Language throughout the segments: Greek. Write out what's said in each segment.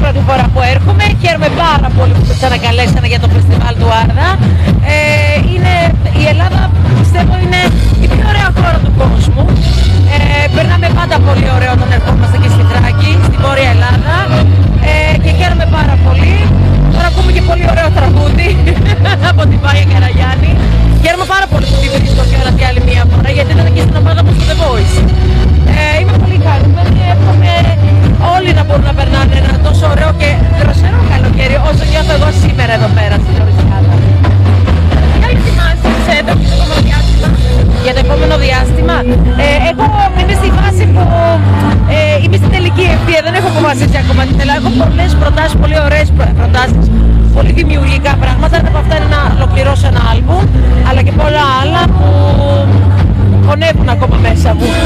πρώτη φορά που έρχομαι. Χαίρομαι πάρα πολύ που με ξανακαλέσανε για το φεστιβάλ του Άρδα. Ε, είναι, η Ελλάδα πιστεύω είναι η πιο ωραία χώρα του κόσμου. Ε, περνάμε πάντα πολύ ωραίο όταν ερχόμαστε και στη Θράκη, στη Βόρεια Ελλάδα. Ε, και χαίρομαι πάρα πολύ. Τώρα ακούμε και πολύ ωραίο τραγούδι από την Πάγια Καραγιάννη. Εγώ σήμερα εδώ πέρα στην Ορισιάδα. Τι άλλο ετοιμάζεσαι εδώ και στο επόμενο διάστημα. Για το επόμενο διάστημα, ε, εγώ είμαι στη φάση που ε, είμαι στην τελική ευθεία, δεν έχω αποφασίσει ακόμα τι θέλω. Έχω πολλές προτάσεις, πολύ ωραίες προ- προτάσεις, πολύ δημιουργικά πράγματα. Ένα από αυτά είναι να ολοκληρώσω ένα άλμπουμ, αλλά και πολλά άλλα που χωνεύουν ακόμα μέσα μου.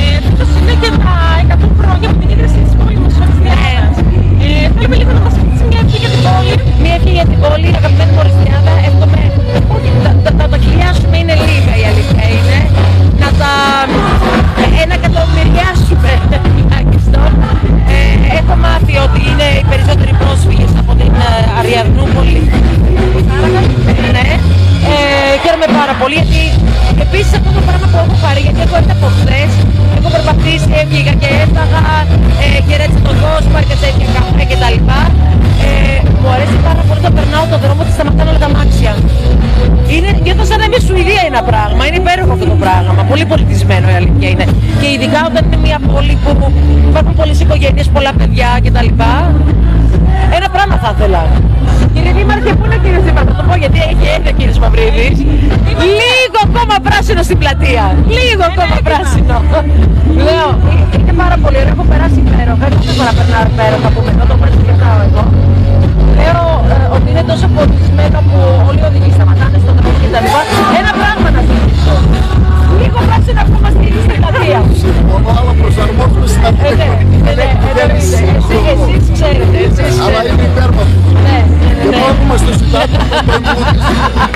Ε, φέτος είναι και τα 100 χρόνια από την ίδρυση της πόλης ευχή για την πόλη, αγαπημένη μου Οριστιάδα, εύχομαι όχι, τα, τα, τα, τα χιλιάσουμε είναι λίγα η αλήθεια είναι. Να τα ε, ένα εκατομμυριάσουμε τουλάχιστον. Ε, έχω μάθει ότι είναι οι περισσότεροι πρόσφυγες από την ε, Αριαδνούπολη. Ε, ναι. Ε, χαίρομαι πάρα πολύ γιατί επίσης αυτό το πράγμα που έχω πάρει, γιατί έχω έρθει από χθες, έχω περπατήσει, έβγηγα και έφταγα, ε, χαιρέτησα τον κόσμο, έρχεσαι και καφέ και αρέσει πάρα πολύ να περνάω τον δρόμο και σταματάνε όλα τα μάξια. Είναι, νιώθω σαν να είμαι Σουηδία ένα πράγμα. Είναι υπέροχο αυτό το πράγμα. Πολύ πολιτισμένο η αλήθεια είναι. Και ειδικά όταν είναι μια πόλη που υπάρχουν πολλές οικογένειες, πολλά παιδιά κτλ. Ένα πράγμα θα ήθελα. Κύριε Δήμαρχε, πού είναι ο κύριος Δήμαρχος, θα το πω γιατί έχει έρθει ο κύριος Μαυρίδης. Λίγο ακόμα πράσινο στην πλατεία. Λίγο ακόμα πράσινο. Λέω, είναι πάρα πολύ ωραίο, έχω περάσει υπέροχα. Δεν φορά περνάω υπέροχα που μετά το 哈哈哈哈哈哈